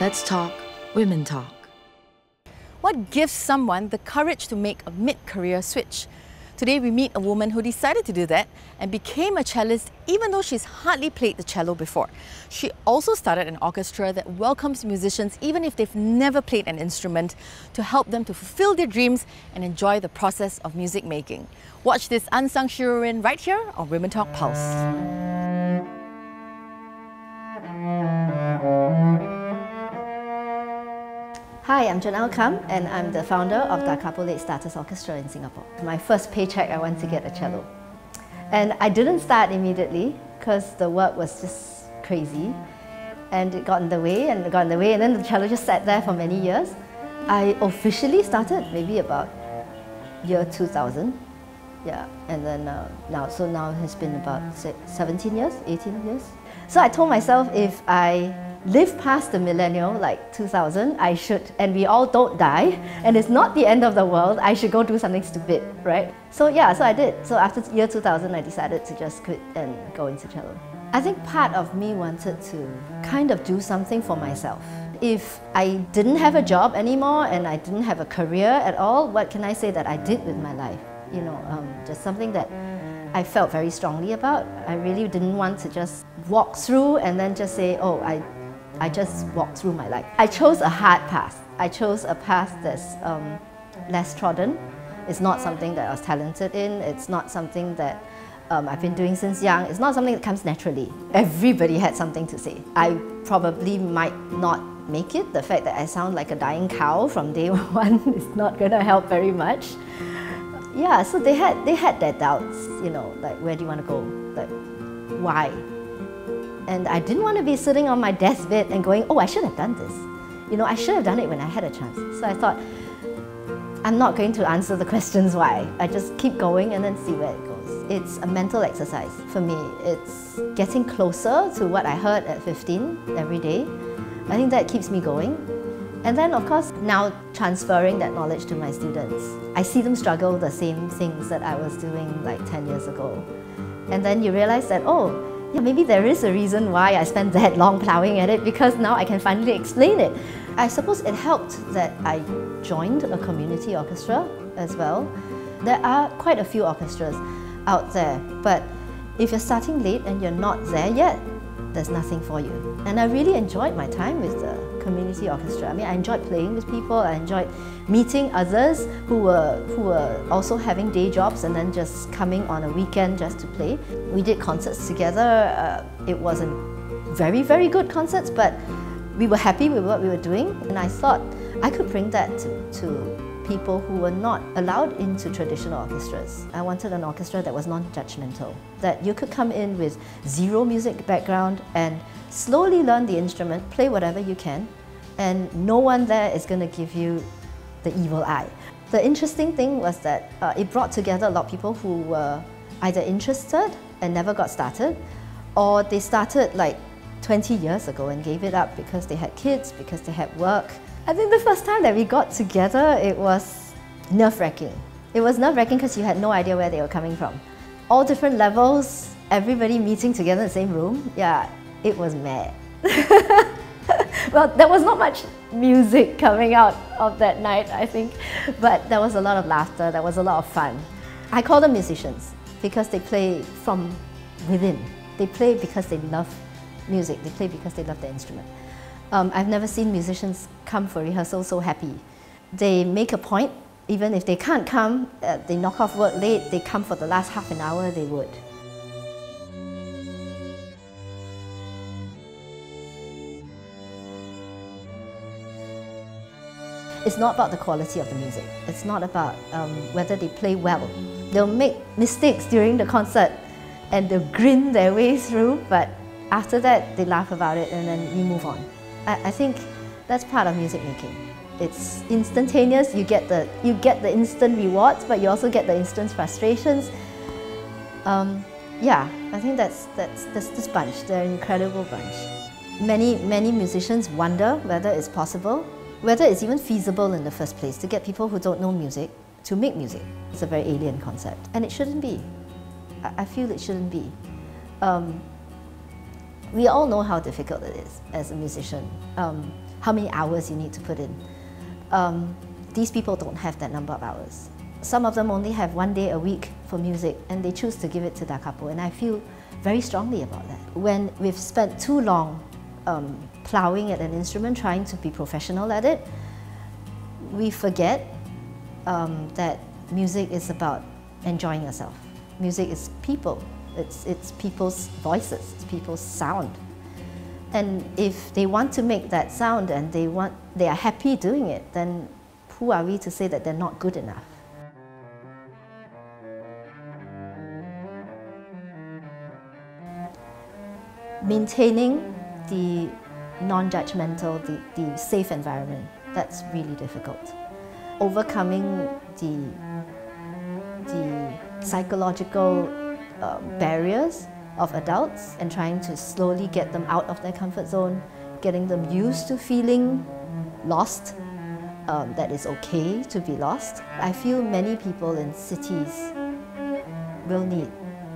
Let's talk Women Talk. What gives someone the courage to make a mid career switch? Today we meet a woman who decided to do that and became a cellist even though she's hardly played the cello before. She also started an orchestra that welcomes musicians even if they've never played an instrument to help them to fulfill their dreams and enjoy the process of music making. Watch this unsung heroine right here on WomenTalk Pulse. Hi, I'm Janelle Kam and I'm the founder of da ka:po Late Starters Orchestra in Singapore. My first paycheck, I went to get a cello. And I didn't start immediately because the work was just crazy and it got in the way and it got in the way and then the cello just sat there for many years. I officially started maybe about year 2000. Yeah, and then uh, now, so now it has been about 17 years, 18 years. So I told myself if I live past the millennial, like 2000, I should, and we all don't die, and it's not the end of the world, I should go do something stupid, right? So yeah, so I did. So after year 2000, I decided to just quit and go into cello. I think part of me wanted to kind of do something for myself. If I didn't have a job anymore and I didn't have a career at all, what can I say that I did with my life? You know, um, just something that I felt very strongly about. I really didn't want to just walk through and then just say, oh, I I just walked through my life. I chose a hard path. I chose a path that's um, less trodden. It's not something that I was talented in. It's not something that um, I've been doing since young. It's not something that comes naturally. Everybody had something to say. I probably might not make it. The fact that I sound like a dying cow from day one is not going to help very much. Yeah, so they had, they had their doubts, you know, like where do you want to go? Like, why? And I didn't want to be sitting on my deathbed and going, oh, I should have done this. You know, I should have done it when I had a chance. So I thought, I'm not going to answer the questions why. I just keep going and then see where it goes. It's a mental exercise for me. It's getting closer to what I heard at 15 every day. I think that keeps me going. And then, of course, now transferring that knowledge to my students. I see them struggle the same things that I was doing like 10 years ago. And then you realize that, oh, yeah, maybe there is a reason why I spent that long plowing at it because now I can finally explain it. I suppose it helped that I joined a community orchestra as well. There are quite a few orchestras out there, but if you're starting late and you're not there yet, there's nothing for you. And I really enjoyed my time with the community orchestra. I mean, I enjoyed playing with people, I enjoyed meeting others who were, who were also having day jobs and then just coming on a weekend just to play. We did concerts together. Uh, it wasn't very, very good concerts, but we were happy with what we were doing. And I thought I could bring that to, to people who were not allowed into traditional orchestras. I wanted an orchestra that was non-judgmental, that you could come in with zero music background and slowly learn the instrument, play whatever you can, and no one there is going to give you the evil eye. The interesting thing was that uh, it brought together a lot of people who were either interested and never got started, or they started like 20 years ago and gave it up because they had kids, because they had work, I think the first time that we got together, it was nerve-wracking. It was nerve-wracking because you had no idea where they were coming from. All different levels, everybody meeting together in the same room. Yeah, it was mad. well, there was not much music coming out of that night, I think, but there was a lot of laughter, there was a lot of fun. I call them musicians because they play from within. They play because they love music, they play because they love the instrument. Um, I've never seen musicians come for rehearsal so happy. They make a point, even if they can't come, uh, they knock off work late, they come for the last half an hour, they would. It's not about the quality of the music. It's not about um, whether they play well. They'll make mistakes during the concert and they'll grin their way through, but after that, they laugh about it and then we move on. I, I think that's part of music making. It's instantaneous, you get the, you get the instant rewards, but you also get the instant frustrations. Um, yeah, I think that's, that's, that's this bunch, they're an incredible bunch. Many, many musicians wonder whether it's possible, whether it's even feasible in the first place to get people who don't know music to make music. It's a very alien concept, and it shouldn't be. I, I feel it shouldn't be. Um, We all know how difficult it is as a musician, um, how many hours you need to put in. Um, these people don't have that number of hours. Some of them only have one day a week for music and they choose to give it to da ka:po and I feel very strongly about that. When we've spent too long um, plowing at an instrument, trying to be professional at it, we forget um, that music is about enjoying yourself. Music is people. It's, it's people's voices, it's people's sound. And if they want to make that sound and they, want, they are happy doing it, then who are we to say that they're not good enough? Maintaining the non-judgmental, the, the safe environment, that's really difficult. Overcoming the, the psychological uh, barriers of adults and trying to slowly get them out of their comfort zone, getting them used to feeling lost, um, that it's okay to be lost. I feel many people in cities will need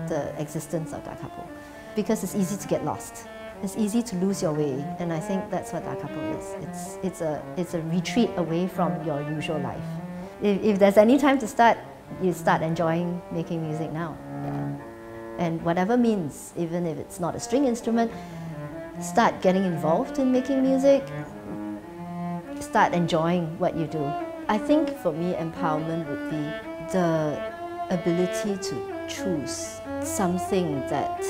the existence of da ka:po because it's easy to get lost. It's easy to lose your way, and I think that's what da ka:po is. It's, it's, a, it's a retreat away from your usual life. If, if there's any time to start, you start enjoying making music now. And whatever means, even if it's not a string instrument, start getting involved in making music, start enjoying what you do. I think for me, empowerment would be the ability to choose something that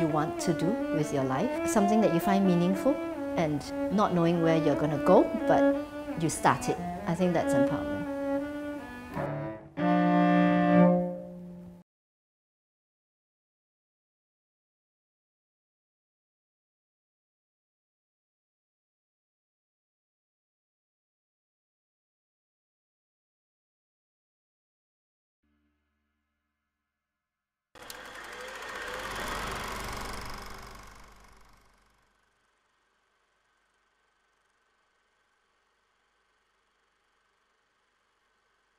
you want to do with your life, something that you find meaningful and not knowing where you're going to go, but you start it. I think that's empowerment.